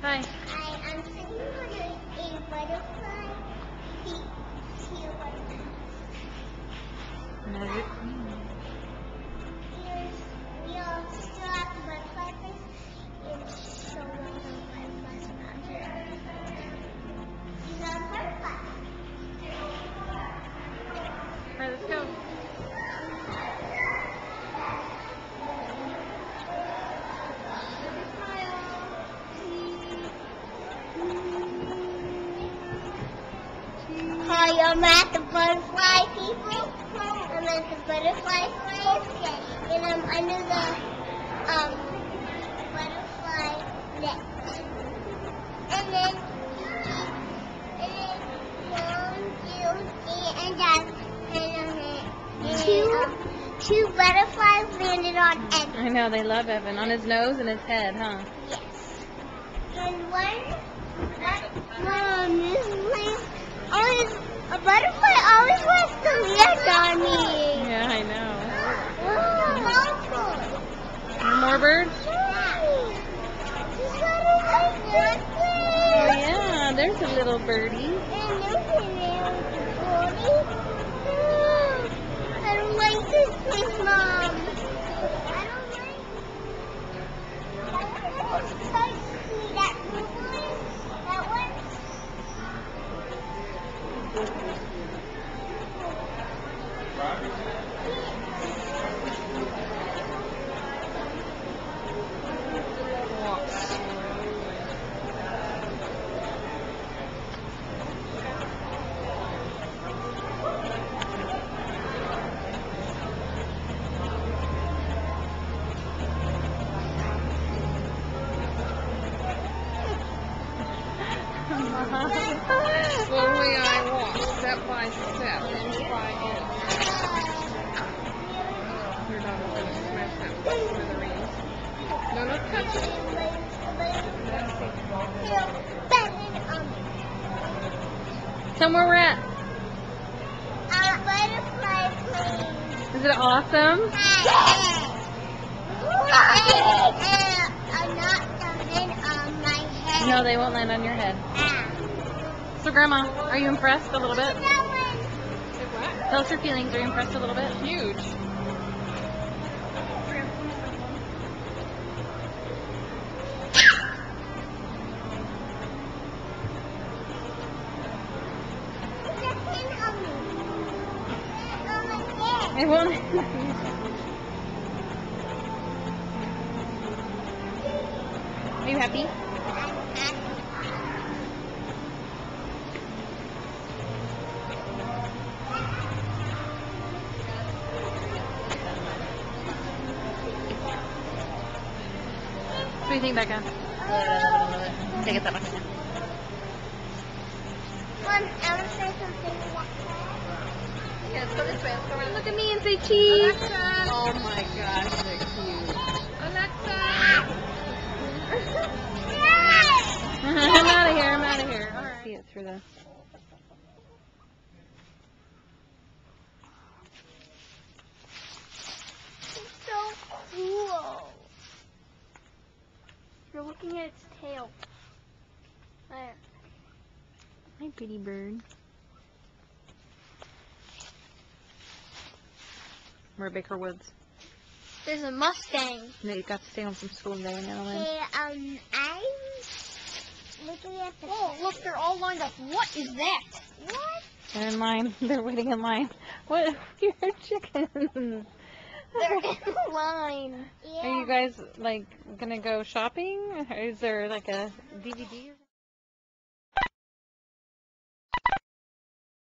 Hi. I am sitting on a, a butterfly. He, he, Magic Queen. I'm at the butterfly people. I'm at the butterfly place, and I'm under the um butterfly net. And then, and then mom, you, and dad, and, and two, two butterflies landed on Evan. I know, they love Evan. On his nose and his head, huh? Yes. And one, mom, this place always, a butterfly always wants to land on me. Yeah, I know. Oh, Any more birds? Oh, yeah, there's a little birdie. I Uh-huh. Slowly I walk, step by step, inch by inch. Your dog is gonna smash that smithereens. No, no, touch it. Tell where we're at. Our butterfly plane. Is it awesome? I'm not something on my head. No, they won't land on your head. So, Grandma, are you impressed a little bit? Tell us your feelings. Are you impressed a little bit? Huge. It's a pin on me. On my head. It won't. Are you happy? Do you think, Becca? Take it that much. One, I want to say something. Yeah, let's go this way. Let's go around. Look at me and say cheese. Alexa. Oh my gosh, they're cute. Alexa. I'm out of here. I'm out of here. All right. See it through the. It's so cool. You're looking at its tail. There. Hi, pretty bird. We're at Baker Woods. There's a Mustang. No, you've got to stay home from school today, now, Lynn. Okay, um, I'm looking at the. Oh, look, they're all lined up. What is that? What? They're in line. They're waiting in line. What? You're chickens. They're in line. Yeah. Are you guys like gonna go shopping? Is there like a DVD?